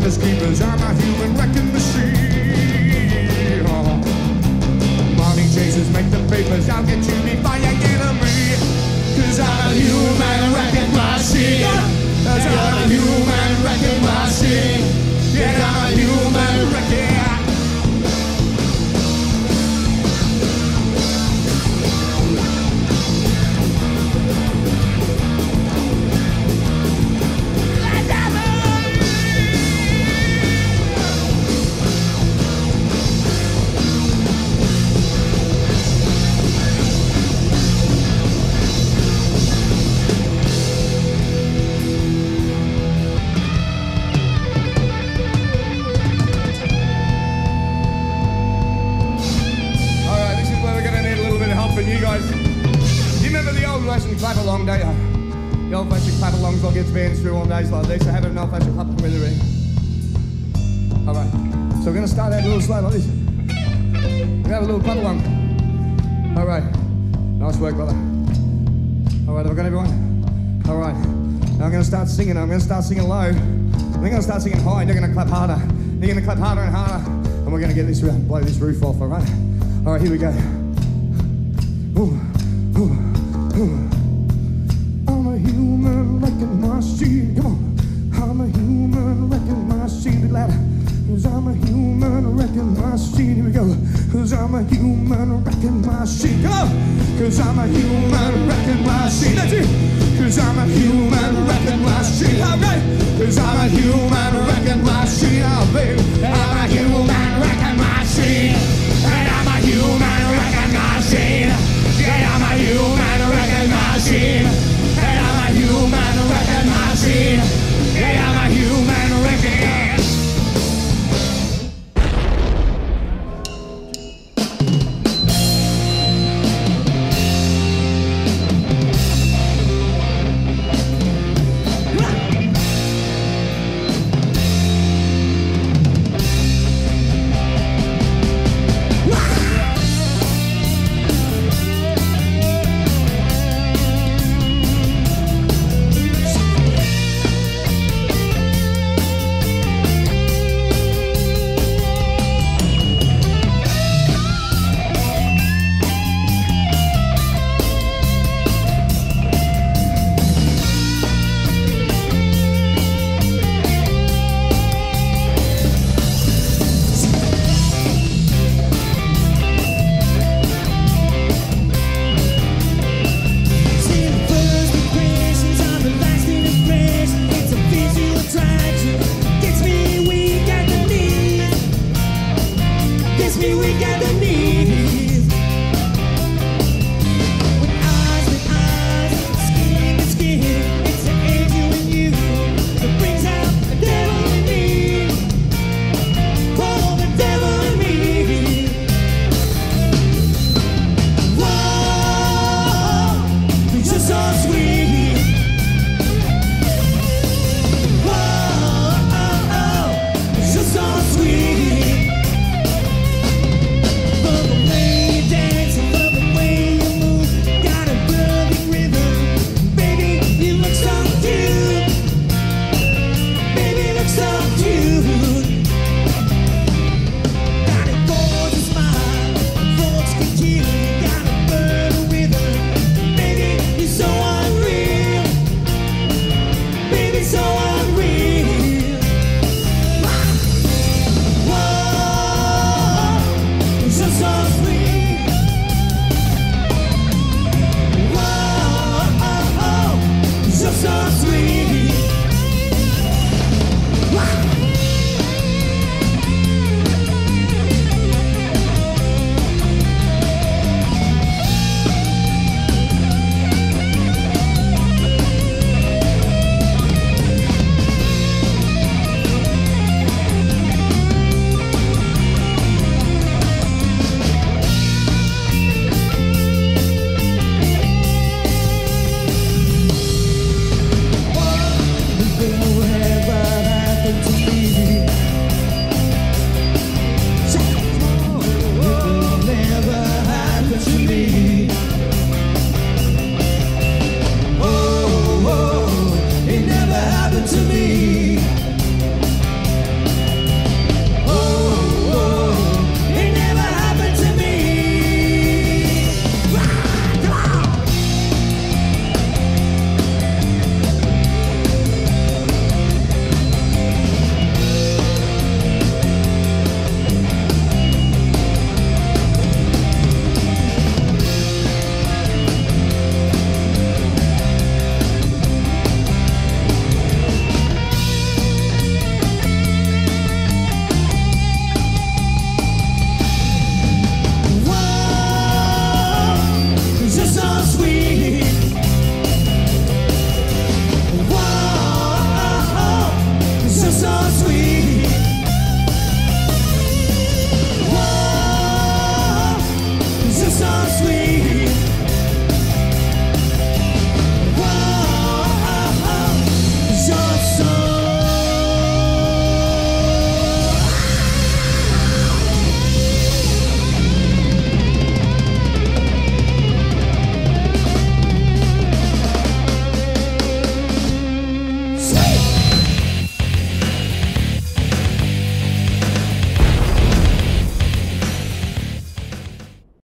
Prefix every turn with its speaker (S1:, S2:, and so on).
S1: finders keepers. I'm a human wrecking machine. Oh. Money chasers make the papers. I'll get you before you get to me. Cause I'm a human wrecking machine. Cause I'm a human wrecking machine. Yeah, clap along, don't you? The old fashioned clap alongs all gets bands through on days like these. So have an old fashioned clap along with the eh? ring. All right, so we're going to start out a little slow like this. We're have a little clap along. All right, nice work, brother. All right, have I got everyone? All right, now I'm going to start singing. I'm going to start singing low. I'm going to start singing high, and you're going to clap harder. You're to clap harder and harder, and we're going to get this uh, blow this roof off. All right. All right, here we go. Ooh, machine. Come on. I'm a human wrecking machine. Bit louder. Cause I'm a human wrecking machine. Here we go. Cause I'm a human wrecking machine. Come on. Cause I'm a human wrecking machine. That's. Cause I'm a human wrecking machine. All right. Cause I'm a human